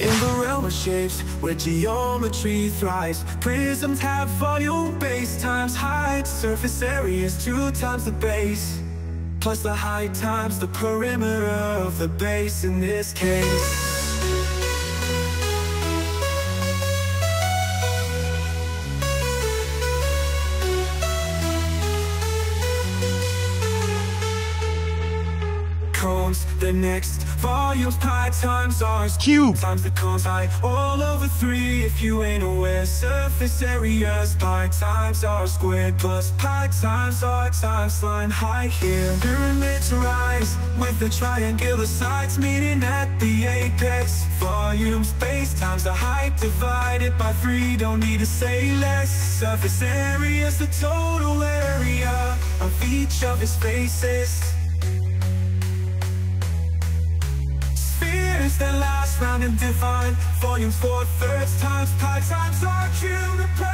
In the realm of shapes, where geometry thrives. Prisms have volume, base times height Surface area is two times the base. Plus the height times the perimeter of the base in this case cones The next volume's pi times r's Cube. Times the cos i all over 3 If you ain't aware Surface areas pi times r squared Plus pi times r times line height here. Pyramids rise with the triangular sides Meeting at the apex. Volume space times the height divided by 3 Don't need to say less. Surface area's the total area Of each of his faces round and divine. Volumes four thirds times pi times r cubed